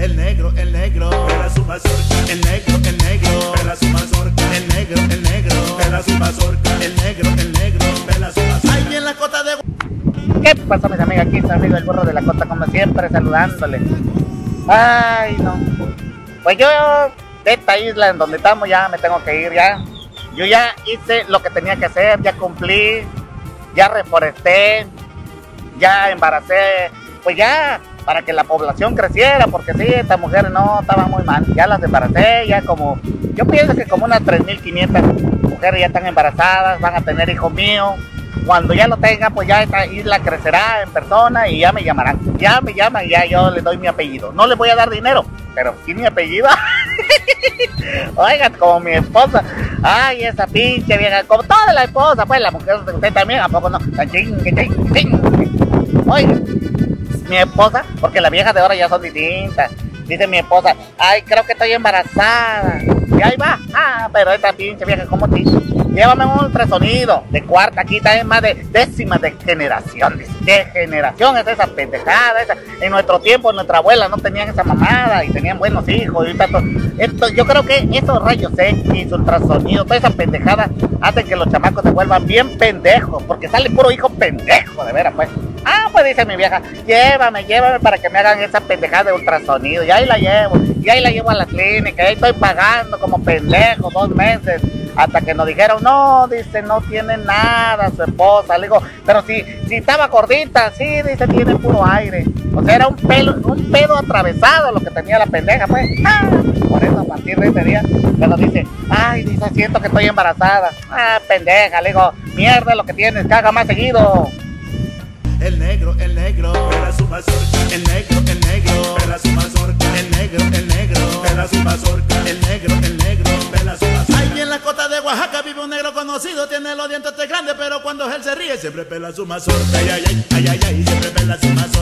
El negro, el negro, pela su mazorca. El negro, el negro, pela su mazorca. El negro, el negro, pela su mazorca. El negro, el negro, pela su mazorca. Ahí en la cota de ¿Qué pasa mis amigos? Aquí está amigo el burro de la costa como siempre saludándole. Ay, no. Pues yo de esta isla en donde estamos ya me tengo que ir ya. Yo ya hice lo que tenía que hacer, ya cumplí, ya reforesté, ya embaracé, pues ya para que la población creciera, porque sí, estas mujeres no estaban muy mal. Ya las embaracé, ya como, yo pienso que como unas 3.500 mujeres ya están embarazadas, van a tener hijos míos. Cuando ya lo tengan, pues ya esta isla crecerá en persona y ya me llamarán. Ya me llaman y ya yo les doy mi apellido. No les voy a dar dinero, pero sí mi apellido. Oigan, como mi esposa. Ay, esa pinche vieja, como toda la esposa, pues la mujer de usted también, ¿a poco no? Oigan, mi esposa, porque las viejas de ahora ya son distintas. Dice mi esposa, ay, creo que estoy embarazada. Y ahí va, pero esta pinche vieja, ¿cómo te Llévame un ultrasonido de cuarta, está es más de décima de generación. Dice, ¿qué generación es esa pendejada? En nuestro tiempo, nuestra abuela no tenían esa mamada y tenían buenos hijos. Y tanto. Esto, yo creo que esos rayos X ultrasonido, toda esa pendejada, hacen que los chamacos se vuelvan bien pendejos, porque sale puro hijo pendejo, de veras, pues. Ah, pues dice mi vieja, llévame, llévame para que me hagan esa pendejada de ultrasonido. Y ahí la llevo, y ahí la llevo a la clínica, y ahí estoy pagando como pendejo dos meses. Hasta que nos dijeron, no, dice, no tiene nada su esposa. Le digo, pero si, si estaba gordita, sí, dice, tiene puro aire. O sea, era un pelo, un pedo atravesado lo que tenía la pendeja, pues. Ah, por eso a partir de ese día, pero dice, ay, dice, siento que estoy embarazada. Ah, pendeja, le digo, mierda lo que tienes, caga más seguido. El negro, el negro. El negro, el negro, Oaxaca vive un negro conocido. Tiene los dientes grandes, pero cuando él se ríe siempre pela su mazorca. Ay, ay, ay, ay, ay, siempre pela su mazorca.